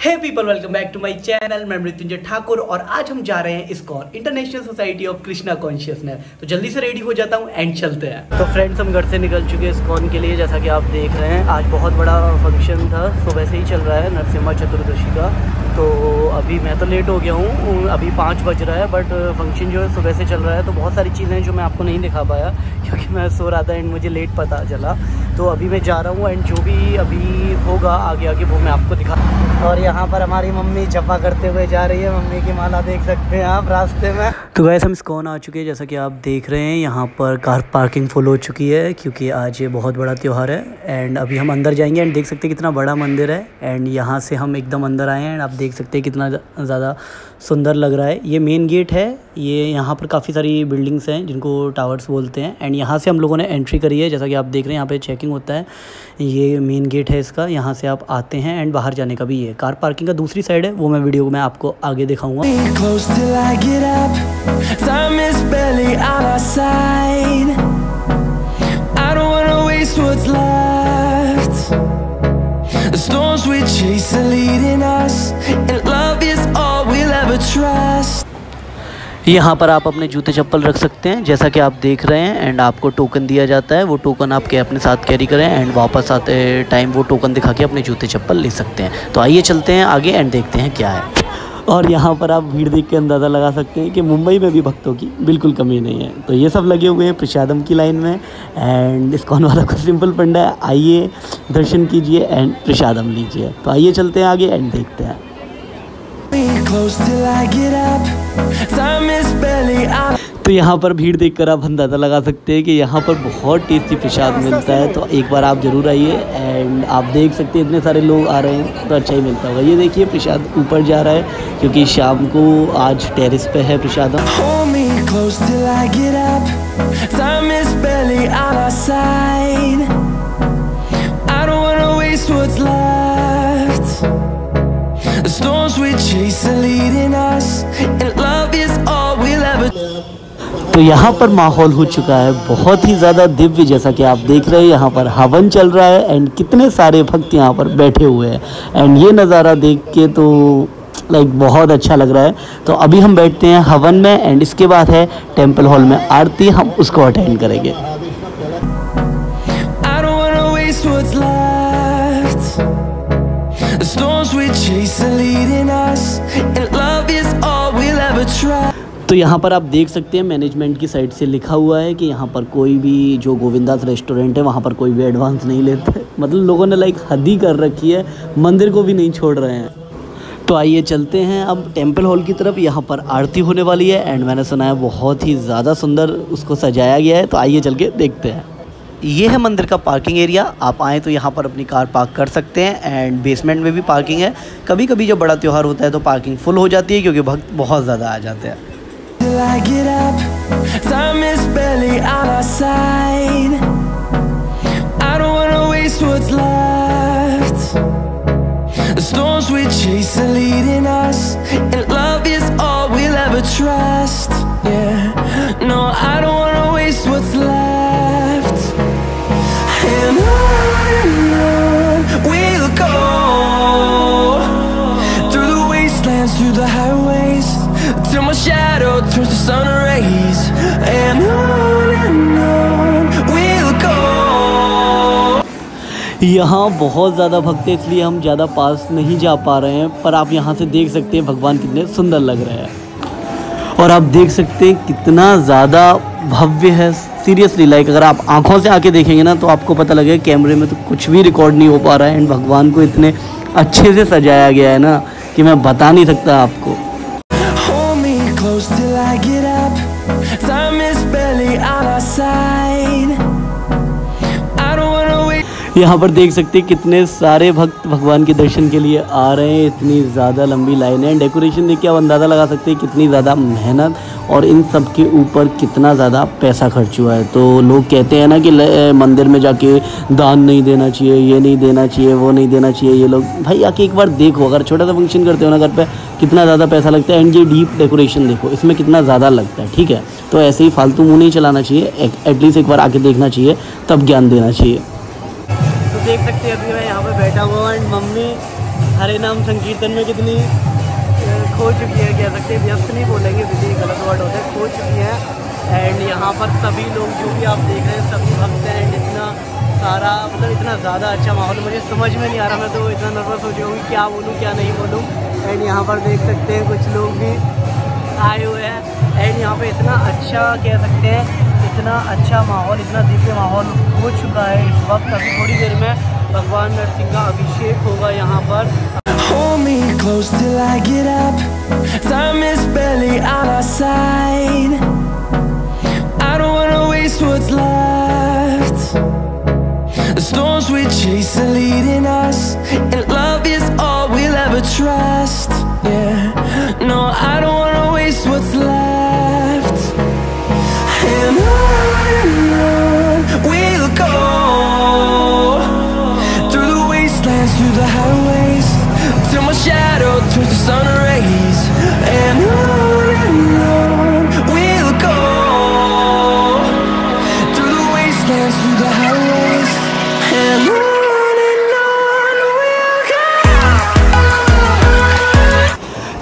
Hey people welcome back to my channel मैं मृत्युंजय ठाकुर और आज हम जा रहे हैं ISKCON international society of Krishna consciousness तो जल्दी से रेडी हो जाता हूँ एंड चलते हैं। तो फ्रेंड्स हम घर से निकल चुके हैं इस्कॉन के लिए, जैसा कि आप देख रहे हैं। आज बहुत बड़ा फ़ंक्शन था, सुबह से ही चल रहा है नरसिम्हा चतुर्दशी का। तो अभी मैं तो लेट हो गया हूँ, अभी पाँच बज रहा है बट फ़ंक्शन जो है सुबह से चल रहा है। तो बहुत सारी चीज़ें हैं जो मैं आपको नहीं दिखा पाया, क्योंकि मैं सो रहा था एंड मुझे लेट पता चला। तो अभी मैं जा रहा हूँ एंड जो भी अभी होगा आगे आगे वो मैं आपको दिखा और यहाँ पर हमारी मम्मी जपा करते हुए जा रही है। मम्मी की माला देख सकते हैं आप रास्ते में। तो वैसे हम स्कोन आ चुके हैं, जैसा कि आप देख रहे हैं। यहाँ पर कार पार्किंग फुल हो चुकी है, क्योंकि आज ये बहुत बड़ा त्यौहार है। एंड अभी हम अंदर जाएँगे एंड देख सकते हैं कितना बड़ा मंदिर है। एंड यहाँ से हम एकदम अंदर आए हैं एंड आप देख सकते हैं कितना ज़्यादा सुंदर लग रहा है। ये मेन गेट है। ये यहाँ पर काफ़ी सारी बिल्डिंग्स हैं जिनको टावर्स बोलते हैं। एंड यहाँ से हम लोगों ने एंट्री करी है जैसा कि आप देख रहे हैं यहाँ पे चेकिंग होता है। ये मेन गेट है इसका। यहाँ से आप आते हैं एंड बाहर जाने का भी ये। कार पार्किंग का दूसरी साइड है वो मैं वीडियो में आपको आगे दिखाऊँगा। Storms we chase are leading us, and यहाँ पर आप अपने जूते चप्पल रख सकते हैं, जैसा कि आप देख रहे हैं एंड आपको टोकन दिया जाता है। वो टोकन आप अपने साथ कैरी करें एंड वापस आते टाइम वो टोकन दिखा के अपने जूते चप्पल ले सकते हैं। तो आइए चलते हैं आगे एंड देखते हैं क्या है। और यहाँ पर आप भीड़ देख के अंदाज़ा लगा सकते हैं कि मुंबई में भी भक्तों की बिल्कुल कमी नहीं है। तो ये सब लगे हुए हैं प्रसादम की लाइन में एंड इस्कॉन वाला को सिंपल फंडा है? आइए दर्शन कीजिए एंड प्रसादम लीजिए। तो आइए चलते हैं आगे एंड देखते हैं। तो यहाँ पर भीड़ देखकर आप अंदाज़ा लगा सकते हैं कि यहाँ पर बहुत टेस्टी प्रसाद मिलता है। तो एक बार आप ज़रूर आइए एंड आप देख सकते हैं इतने सारे लोग आ रहे हैं तो अच्छा ही मिलता होगा। ये देखिए प्रसाद ऊपर जा रहा है क्योंकि शाम को आज टेरिस पे है प्रसाद। Me The storms we chase are leading us, and love is all we'll ever. तो यहाँ पर माहौल हो चुका है बहुत ही ज़्यादा दिव्य जैसा कि आप देख रहे हैं यहाँ पर हवन चल रहा है एंड कितने सारे भक्त यहाँ पर बैठे हुए हैं। एंड ये नज़ारा देख के तो लाइक बहुत अच्छा लग रहा है। तो अभी हम बैठते हैं हवन में एंड इसके बाद है टेंपल हॉल में आरती हम उसको अटेंड करेंगे। तो यहाँ पर आप देख सकते हैं मैनेजमेंट की साइड से लिखा हुआ है कि यहाँ पर कोई भी जो गोविंदास रेस्टोरेंट है, वहाँ पर कोई भी एडवांस नहीं लेते। मतलब लोगों ने लाइक हद ही कर रखी है, मंदिर को भी नहीं छोड़ रहे हैं। तो आइए चलते हैं अब टेंपल हॉल की तरफ़। यहाँ पर आरती होने वाली है एंड मैंने सुना है बहुत ही ज़्यादा सुंदर उसको सजाया गया है। तो आइए चल के देखते हैं। ये है मंदिर का पार्किंग एरिया। आप आएँ तो यहाँ पर अपनी कार पार्क कर सकते हैं एंड बेसमेंट में भी पार्किंग है। कभी कभी जब बड़ा त्यौहार होता है तो पार्किंग फुल हो जाती है क्योंकि भक्त बहुत ज़्यादा आ जाते हैं। Sun rays. And on and on we'll go. यहाँ बहुत ज़्यादा भक्त है इसलिए हम ज़्यादा पास नहीं जा पा रहे हैं पर आप यहाँ से देख सकते हैं भगवान कितने सुंदर लग रहे हैं और आप देख सकते हैं कितना ज़्यादा भव्य है सीरियसली लाइक अगर आप आँखों से आके देखेंगे ना तो आपको पता लगेगा कैमरे में तो कुछ भी रिकॉर्ड नहीं हो पा रहा है एंड भगवान को इतने अच्छे से सजाया गया है ना कि मैं बता नहीं सकता आपको यहाँ पर देख सकते हैं कितने सारे भक्त भगवान के दर्शन के लिए आ रहे हैं, इतनी ज़्यादा लंबी लाइन है। डेकोरेशन देख के आप अंदाज़ा लगा सकते हैं कितनी ज़्यादा मेहनत और इन सब के ऊपर कितना ज़्यादा पैसा खर्च हुआ है। तो लोग कहते हैं ना कि मंदिर में जाके दान नहीं देना चाहिए, ये नहीं देना चाहिए, वो नहीं देना चाहिए, ये लोग। भाई, आके एक बार देखो, अगर छोटा सा फ़ंक्शन करते हो ना घर पर कितना ज़्यादा पैसा लगता है। एंड ये डीप डेकोरेशन देखो, इसमें कितना ज़्यादा लगता है, ठीक है? तो ऐसे ही फालतू मुँह नहीं चलाना चाहिए एटलीस्ट एक बार आके देखना चाहिए, तब ज्ञान देना चाहिए। देख सकते हैं अभी मैं यहाँ पे बैठा हुआ हूँ एंड मम्मी हरे नाम संकीर्तन में कितनी खो चुकी है, कह सकते हैं, व्यस्त नहीं बोलेंगे विधि गलत वर्ड होता है, खो चुकी है। एंड यहाँ पर सभी लोग जो भी आप देख रहे हैं, सभी भक्त हैं एंड इतना सारा मतलब इतना ज़्यादा अच्छा माहौल, मुझे समझ में नहीं आ रहा, मैं तो इतना नर्वस हो हूँ क्या बोलूँ, क्या नहीं बोलूँ। एंड यहाँ पर देख सकते हैं, कुछ लोग भी आए हुए हैं एंड यहाँ पर इतना अच्छा कह सकते हैं इतना अच्छा माहौल इतना दिव्य माहौल हो चुका है इस वक्त अभी थोड़ी देर में भगवान नरसिंह का अभिषेक होगा यहाँ पर Hold me close till I get up Time is barely on our side I don't wanna waste what's left The storms we chase are leading us And love is all we'll ever trust Yeah, no, I don't wanna waste what's left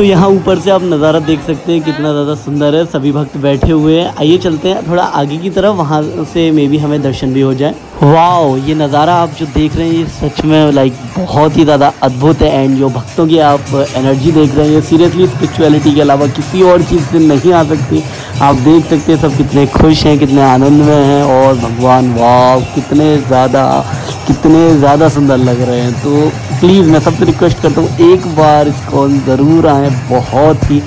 तो यहाँ ऊपर से आप नज़ारा देख सकते हैं कितना ज़्यादा सुंदर है। सभी भक्त बैठे हुए हैं। आइए चलते हैं। थोड़ा आगे की तरफ़, वहाँ से मे भी हमें दर्शन भी हो जाए। वाओ ये नज़ारा आप जो देख रहे हैं, ये सच में लाइक बहुत ही ज़्यादा अद्भुत है। एंड जो भक्तों की आप एनर्जी देख रहे हैं सीरियसली स्पिरिचुअलिटी के अलावा किसी और चीज़ से नहीं आ सकती। आप देख सकते हैं सब कितने खुश हैं, कितने आनंद में हैं। और भगवान वाह कितने ज़्यादा कितने ज़्यादा सुंदर लग रहे हैं। तो प्लीज़ मैं सबसे रिक्वेस्ट करता हूँ, एक बार इसको ज़रूर आएँ, बहुत ही।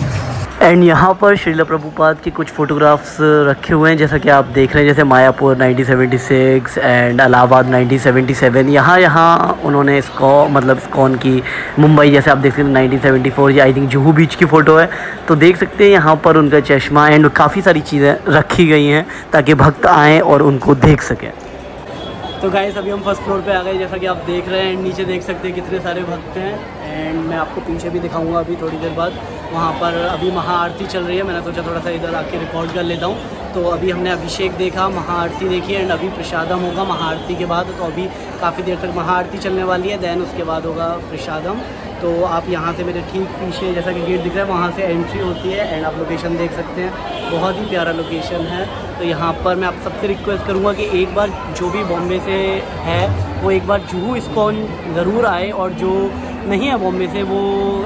एंड यहाँ पर श्रीला प्रभुपाद के कुछ फ़ोटोग्राफ्स रखे हुए हैं, जैसा कि आप देख रहे हैं, जैसे मायापुर 1976 एंड अलाहाबाद 1977 यहाँ यहाँ उन्होंने इसको मतलब स्कॉन की मुंबई, जैसे आप देख सकते हैं 1974 ये आई थिंक जुहू बीच की फ़ोटो है। तो देख सकते हैं, यहाँ पर उनका चश्मा एंड काफ़ी सारी चीज़ें रखी गई हैं, ताकि भक्त आएँ और उनको देख सकें। तो गाइस अभी हम फ़र्स्ट फ्लोर पे आ गए, जैसा कि आप देख रहे हैं एंड नीचे देख सकते हैं कितने सारे भक्त हैं। एंड मैं आपको पीछे भी दिखाऊँगा अभी थोड़ी देर बाद। वहाँ पर अभी महाआरती चल रही है, मैंने सोचा थोड़ा सा इधर आके रिकॉर्ड कर लेता हूँ। तो अभी हमने अभिषेक देखा, महाआरती देखी एंड अभी प्रसादम होगा महाआरती के बाद। तो अभी काफ़ी देर तक महाआरती चलने वाली है दैन उसके बाद होगा प्रसादम। तो आप यहाँ से मेरे ठीक पीछे, जैसा कि गेट दिख रहा है, वहाँ से एंट्री होती है एंड आप लोकेशन देख सकते हैं। बहुत ही प्यारा लोकेशन है। तो यहाँ पर मैं आप सबसे रिक्वेस्ट करूँगा कि एक बार जो भी बॉम्बे से है, वो एक बार जूहू इस्कॉन ज़रूर आए और जो नहीं है बॉम्बे से, वो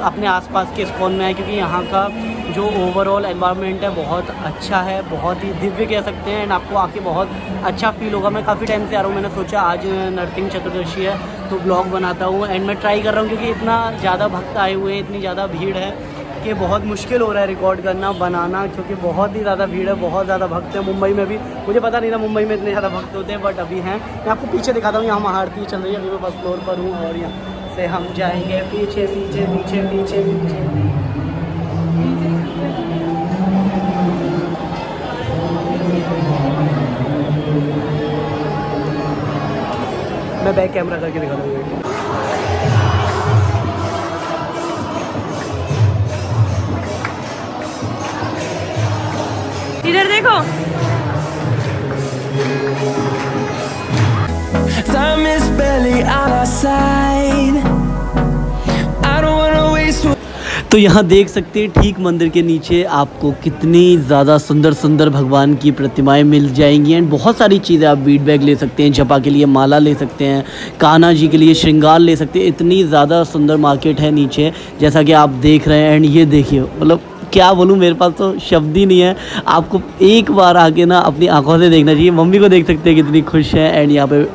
अपने आसपास के इस्कॉन में आए, क्योंकि यहाँ का जो ओवरऑल एनवायरनमेंट है बहुत अच्छा है, बहुत ही दिव्य कह सकते हैं। एंड आपको आके बहुत अच्छा फील होगा। मैं काफ़ी टाइम से आ रहा हूँ। मैंने सोचा आज नरसिंह चतुर्दशी है तो ब्लॉग बनाता हूँ। एंड मैं ट्राई कर रहा हूँ क्योंकि इतना ज़्यादा भक्त आए हुए हैं, इतनी ज़्यादा भीड़ है कि बहुत मुश्किल हो रहा है रिकॉर्ड करना, बनाना, क्योंकि बहुत ही ज़्यादा भीड़ है, बहुत ज़्यादा भक्त है। मुंबई में भी, मुझे पता नहीं था मुंबई में इतने ज़्यादा भक्त होते हैं बट अभी हैं। मैं आपको पीछे दिखाता हूँ। यहाँ महाआरती चल रही है। अभी मैं फ़र्स्ट फ्लोर पर हूँ और यहाँ से हम जाएँगे। पीछे पीछे पीछे पीछे पीछे। बैक कैमरा करके दिखा दूँगा इधर देखो Time is barely on our side तो यहाँ देख सकते हैं ठीक मंदिर के नीचे आपको कितनी ज़्यादा सुंदर सुंदर भगवान की प्रतिमाएँ मिल जाएँगी एंड बहुत सारी चीज़ें आप बीट बैग ले सकते हैं, जपा के लिए माला ले सकते हैं, कान्हा जी के लिए श्रृंगार ले सकते हैं, इतनी ज़्यादा सुंदर मार्केट है नीचे, जैसा कि आप देख रहे हैं एंड ये देखिए मतलब क्या बोलूँ मेरे पास तो शब्द ही नहीं है, आपको एक बार आके ना अपनी आँखों से देखना चाहिए, मम्मी को देख सकते हैं कितनी खुश है एंड यहाँ पे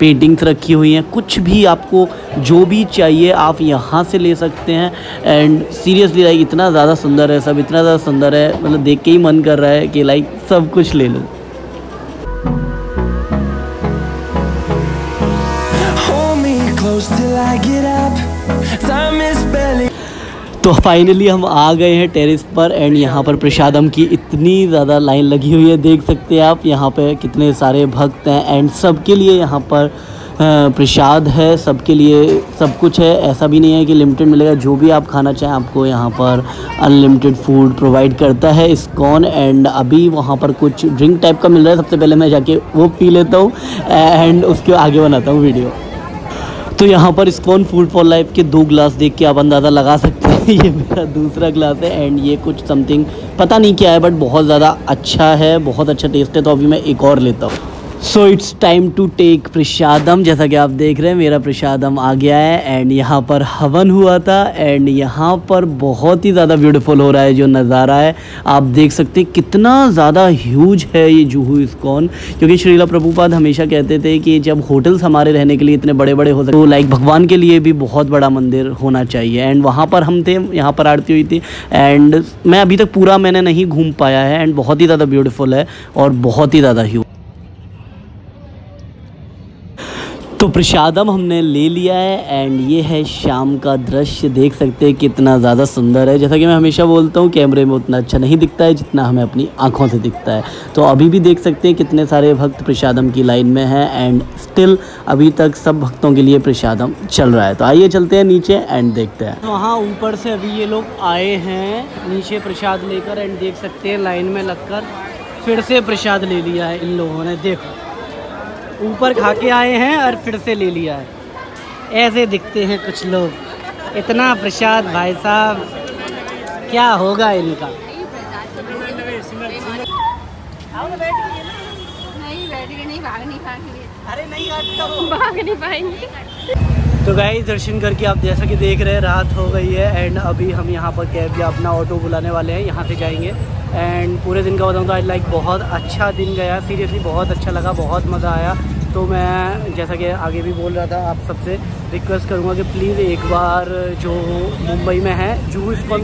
पेंटिंग्स रखी हुई हैं कुछ भी आपको जो भी चाहिए आप यहाँ से ले सकते हैं एंड सीरियसली लाइक इतना ज़्यादा सुंदर है, सब इतना ज़्यादा सुंदर है मतलब देख के ही मन कर रहा है कि लाइक सब कुछ ले लो I get up. Time is barely. तो फाइनली हम आ गए हैं टेरेस पर एंड यहाँ पर प्रसादम की इतनी ज़्यादा लाइन लगी हुई है, देख सकते हैं आप यहाँ पे कितने सारे भक्त हैं एंड सबके लिए यहाँ पर प्रसाद है, सबके लिए सब कुछ है। ऐसा भी नहीं है कि लिमिटेड मिलेगा, जो भी आप खाना चाहें आपको यहाँ पर अनलिमिटेड फ़ूड प्रोवाइड करता है। इस्कॉन एंड अभी वहाँ पर कुछ ड्रिंक टाइप का मिल रहा है, सबसे पहले मैं जाके वो पी लेता हूँ एंड उसके आगे बनाता हूँ वीडियो तो यहाँ पर इस्कॉन फ़ूड फॉर लाइफ के दो ग्लास देख के आप अंदाज़ा लगा सकते हैं ये मेरा दूसरा ग्लास है एंड ये कुछ समथिंग पता नहीं क्या है बट बहुत ज़्यादा अच्छा है, बहुत अच्छा टेस्ट है तो अभी मैं एक और लेता हूँ। So it's time to take prasadam जैसा कि आप देख रहे हैं, मेरा प्रसादम आ गया है एंड यहाँ पर हवन हुआ था एंड यहाँ पर बहुत ही ज़्यादा ब्यूटीफुल हो रहा है जो नज़ारा है। आप देख सकते हैं कितना ज़्यादा ह्यूज है ये जूहू इस्कॉन क्योंकि श्रीला प्रभुपाद हमेशा कहते थे कि जब होटल्स हमारे रहने के लिए इतने बड़े बड़े हो सकते तो लाइक भगवान के लिए भी बहुत बड़ा मंदिर होना चाहिए। एंड वहाँ पर हम थे, यहाँ पर आरती हुई थी एंड मैं अभी तक पूरा मैंने नहीं घूम पाया है एंड बहुत ही ज़्यादा ब्यूटीफुल है और बहुत ही ज़्यादा ह्यूज तो प्रसादम हमने ले लिया है एंड ये है शाम का दृश्य। देख सकते हैं कितना ज़्यादा सुंदर है। जैसा कि मैं हमेशा बोलता हूँ, कैमरे में उतना अच्छा नहीं दिखता है, जितना हमें अपनी आँखों से दिखता है। तो अभी भी देख सकते हैं कितने सारे भक्त प्रसादम की लाइन में हैं एंड स्टिल अभी तक सब भक्तों के लिए प्रसादम चल रहा है। तो आइए चलते हैं नीचे एंड देखते हैं। वहाँ ऊपर से अभी ये लोग आए हैं, नीचे प्रसाद लेकर एंड देख सकते हैं लाइन में लगकर फिर से प्रसाद ले लिया है इन लोगों ने। देखो। ऊपर खा के आए हैं और फिर से ले लिया है। ऐसे दिखते हैं कुछ लोग। इतना प्रसाद भाई साहब क्या होगा इनका? अरे नहीं भाग नहीं पाएँगे। तो गाई दर्शन करके आप जैसा कि देख रहे हैं, रात हो गई है एंड अभी हम यहाँ पर कैब या अपना ऑटो बुलाने वाले हैं, यहाँ से जाएँगे। एंड पूरे दिन का बताऊँ तो आज लाइक बहुत अच्छा दिन गया। सीरियसली बहुत अच्छा लगा, बहुत मज़ा आया। तो मैं जैसा कि आगे भी बोल रहा था आप सबसे रिक्वेस्ट करूँगा कि प्लीज़ एक बार जो मुंबई में है जूहू स्कॉन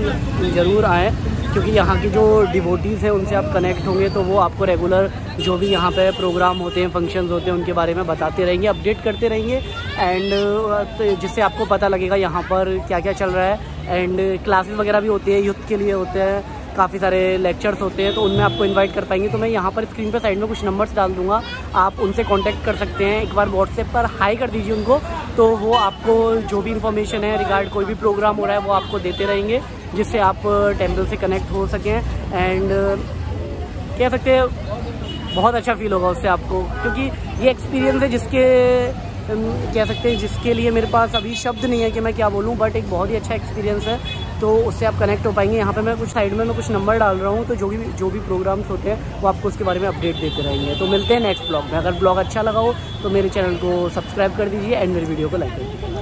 ज़रूर आएँ, क्योंकि यहाँ की जो डिवोटीज़ हैं, उनसे आप कनेक्ट होंगे तो वो आपको रेगुलर जो भी यहाँ पे प्रोग्राम होते हैं फ़ंक्शंस होते हैं, उनके बारे में बताते रहेंगे अपडेट करते रहेंगे एंड तो जिससे आपको पता लगेगा यहाँ पर क्या क्या चल रहा है एंड क्लासेस वगैरह भी होती है यूथ के लिए होते हैं काफ़ी सारे लेक्चर्स होते हैं तो उनमें आपको इनवाइट कर पाएँगे। तो मैं यहाँ पर स्क्रीन पर साइड में कुछ नंबर्स डाल दूँगा। आप उनसे कांटेक्ट कर सकते हैं। एक बार व्हाट्सएप पर हाई कर दीजिए उनको तो वो आपको जो भी इन्फॉर्मेशन है रिगार्ड कोई भी प्रोग्राम हो रहा है, वो आपको देते रहेंगे, जिससे आप टेंपल से कनेक्ट हो सकें। एंड कह सकते हैं, बहुत अच्छा फील होगा उससे आपको। क्योंकि ये एक्सपीरियंस है जिसके कह सकते हैं, जिसके लिए मेरे पास अभी शब्द नहीं है कि मैं क्या बोलूँ बट एक बहुत ही अच्छा एक्सपीरियंस है। तो उससे आप कनेक्ट हो पाएँगे। यहाँ पे मैं कुछ साइड में मैं कुछ नंबर डाल रहा हूँ तो जो भी जो भी प्रोग्राम्स होते हैं, वो आपको उसके बारे में अपडेट देते रहेंगे। तो मिलते हैं नेक्स्ट ब्लॉग में। अगर ब्लॉग अच्छा लगा हो तो मेरे चैनल को सब्सक्राइब कर दीजिए एंड मेरे वीडियो को लाइक कर दीजिए।